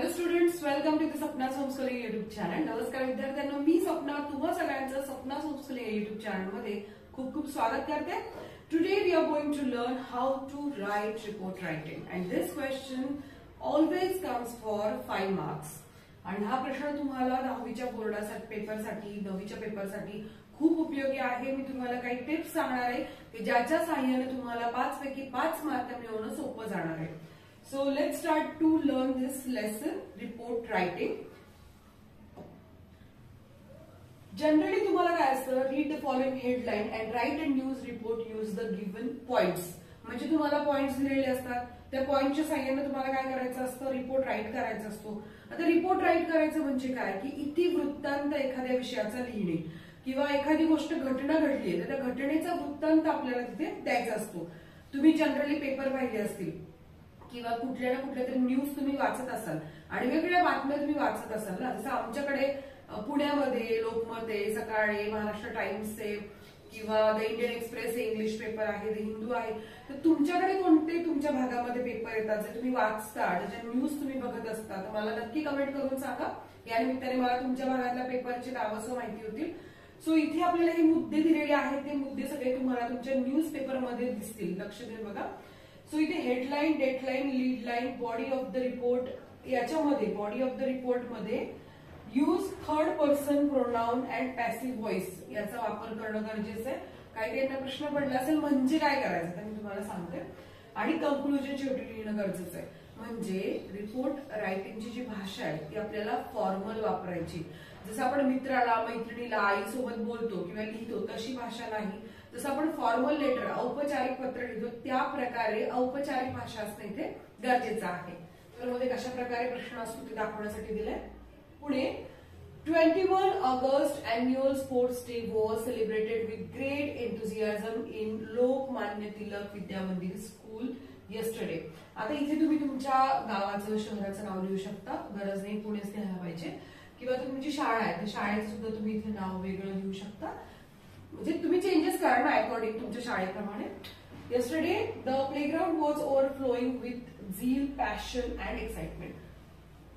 Hello students welcome to the Sapna homeschooling YouTube channel नमस्कार विद्यार्थ्यांना मी सपना तुम्हा सगळ्यांचं सपना होमस्कूलिंग युट्यूब चॅनलमध्ये खूप खूप स्वागत करते. Today we are going to learn how to write report writing and this question always comes for five marks आणि हा प्रश्न तुम्हाला दहावीच्या बोर्डासाठी पेपरसाठी दहावीच्या पेपरसाठी खूप उपयोगी आहे. मी तुम्हाला काही टिप्स सांगणार आहे की ज्याच्या साह्याने तुम्हाला पाच पैकी पाच मार्क मिळवणं सोपं जाणार आहे. So let start to learn this lesson report writing. Generally तुम्हाला काय असतं? Read the following headline and write and news report use the given points म्हणजे तुम्हाला पॉइंट्स दिलेले असतात. त्या पॉइंटच्या साह्याने तुम्हाला काय करायचं असतं? रिपोर्ट राईट करायचा असतो. आता रिपोर्ट राईट करायचं म्हणजे काय? की इति वृत्तांत एखाद्या विषयाचा लिहिणे. किंवा एखादी गोष्ट घटना घडली तर त्या घटनेचा वृत्तांत आपल्याला तिथे द्यायचा असतो. तुम्ही जनरली पेपर पाहिले असतील. किंवा कुठल्या ना कुठल्या तरी न्यूज तुम्ही वाचत असाल. आणि वेगवेगळ्या बातम्या तुम्ही वाचत असाल ना. जसं आमच्याकडे पुण्यामध्ये लोकमत सकाळी महाराष्ट्र टाइम्सचे किंवा द इंडियन एक्सप्रेस हे इंग्लिश पेपर आहे द हिंदू आहे. तर तुमच्याकडे कोणते तुमच्या भागामध्ये पेपर येतात? जे तुम्ही वाचता जे न्यूज तुम्ही बघत असता तर मला नक्की कमेंट करून सांगा. या निमित्ताने मला तुमच्या भागातल्या पेपरची नावं माहिती होतील. सो इथे आपल्याला हे मुद्दे दिलेले आहेत. ते मुद्दे सगळे तुम्हाला तुमच्या न्यूज पेपरमध्ये दिसतील. लक्ष देऊन बघा. सो इथे headline deadline lead line body of the report याच्यामध्ये body of the रिपोर्टमध्ये use third person pronoun and passive voice याचा वापर करणं गरजेचं आहे. काही त्यांना प्रश्न पडला असेल म्हणजे काय करायचं? तर मी तुम्हाला सांगते. आणि कंक्लुजन शेवटी लिहिणं गरजेचं आहे. म्हणजे रिपोर्ट रायटिंगची जी भाषा आहे ती आपल्याला फॉर्मल वापरायची. जसं आपण मित्राला मैत्रिणीला आईसोबत बोलतो किंवा लिहितो तशी भाषा नाही. जसं आपण फॉर्मल लेटर औपचारिक पत्र लिहितो त्या प्रकारे औपचारिक भाषा असणं इथे गरजेचं आहे. तर मध्ये कशा प्रकारे प्रश्न असतो ते दाखवण्यासाठी दिले Pune twenty one August annual sports day was celebrated with great enthusiasm in Lokmanya Tilak Vidya Mandir school yesterday आता इथे तुम्ही तुमच्या गावाचं शहराचं नाव लिहू शकता. गरज नाही पुणेच लिहायला पाहिजे. किंवा तुमची शाळा आहे त्या शाळेचं सुद्धा तुम्ही इथे नाव वेगळं लिहू शकता. म्हणजे तुम्ही चेंजेस करा ना अकॉर्डिंग तुमच्या शाळेप्रमाणे. Yesterday the playground was overflowing with zeal passion and excitement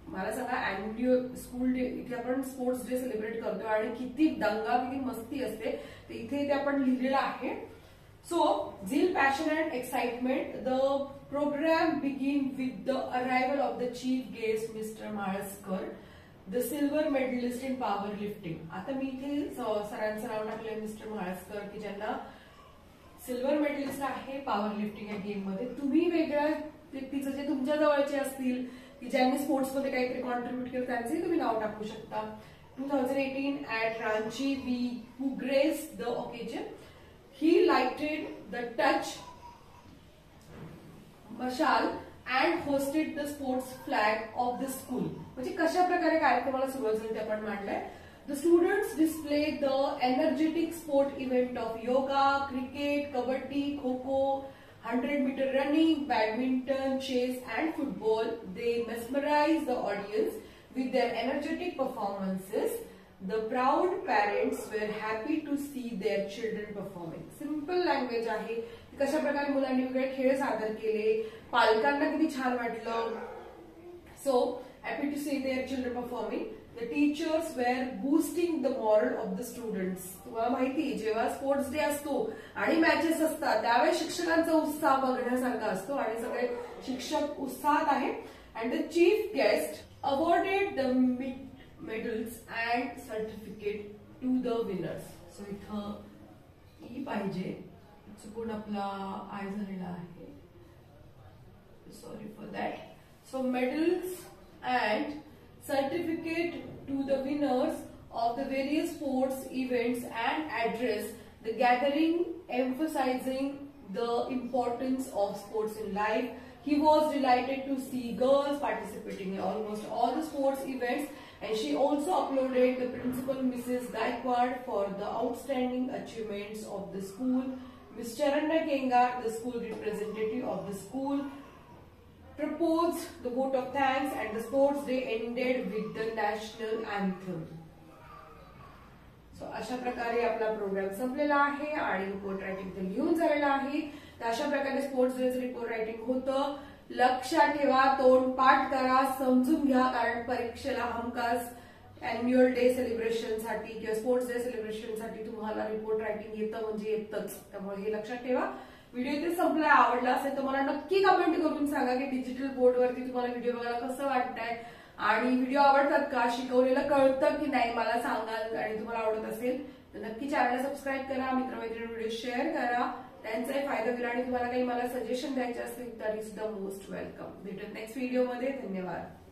मला सांगा अॅन्युअल स्कूल डे इथे आपण स्पोर्ट्स डे सेलिब्रेट करतो आणि किती दंगा किती मस्ती असते. ते इथे ते आपण लिहिलेलं आहे. So zeal passion and excitement the programme begin with the arrival of the chief guest mister Malaskar the silver medalist in power lifting आता मी इथे सरांचं नाव टाकलंय मिस्टर महाळस्कर की ज्यांना सिल्वर मेडलिस्ट आहे पॉवर लिफ्टिंग या गेममध्ये. तुम्ही वेगळ्या व्यक्तीचं जे तुमच्या जवळचे असतील की ज्यांनी स्पोर्ट्समध्ये काहीतरी कॉन्ट्रीब्युट केलं त्यांचंही तुम्ही नाव टाकू शकता. Two thousand eighteen at Ranchi we who grace the occasion he lighted the torch mashal and hoisted the sports flag of the school म्हणजे कशा प्रकारे कार्यक्रमाला सुरुवात झाली ते आपण मांडलंय. The students display the energetic sport event of yoga cricket kabaddi kho kho hundred metre running badminton chess and football they mesmerise the audience with their energetic performances the proud parents were happy to see their children performing. Simple language आहे. कशा प्रकारे मुलांनी वेगळे खेळ सादर केले. पालकांना किती छान वाटलं. So happy to see their children performing the teachers were boosting the moral of the students तुम्हाला माहिती जेव्हा स्पोर्ट्स डे असतो आणि मॅचेस असतात त्यावेळेस शिक्षकांचा उत्साह बघण्यासारखा असतो आणि सगळे शिक्षक उत्साहात आहे and the chief guest awarded the Medals and certificate to the winners so इथं ई पाहिजे चुकून आपला आय झालेला आहे sorry for that so medals and certificate to the winners of the various sports events and address the gathering emphasizing the importance of sports in life. He was delighted to see girls participating in almost all the sports events and she also uploaded the principal Mrs. Gaikwad for the outstanding achievements of the school. Ms. Charanda Kengar, the school representative of the school, proposed the vote of thanks and the sports day ended with the national anthem. So अशा प्रकारे आपला programme संपलेला आहे आणि report writing तर लिहून झालेला आहे तर अशा प्रकारे स्पोर्ट्स डेचं रिपोर्ट रायटिंग होतं लक्षात ठेवा तोंड पाठ करा समजून घ्या कारण परीक्षेला हमखास अॅन्युअल डे सेलिब्रेशनसाठी किंवा स्पोर्ट्स डे सेलिब्रेशनसाठी तुम्हाला रिपोर्ट रायटिंग येतं म्हणजे येतच. त्यामुळे हे लक्षात ठेवा. व्हिडिओ इथे संपलाय. आवडला असेल तर मला नक्की कमेंट करून सांगा की डिजिटल बोर्डवरती तुम्हाला व्हिडिओ बघायला कसं वाटतंय. आणि व्हिडिओ आवडतात का? शिकवलेलं कळतं की नाही? मला सांगाल आणि तुम्हाला आवडत असेल तर नक्की चॅनल सबस्क्राईब करा. मित्रमैत्रिणी व्हिडिओ शेअर करा. त्यांचाही फायदा होईल आणि तुम्हाला काही मला सजेशन द्यायचे असतील तरी सुद्धा मोस्ट वेलकम भेटत नेक्स्ट व्हिडिओमध्ये धन्यवाद.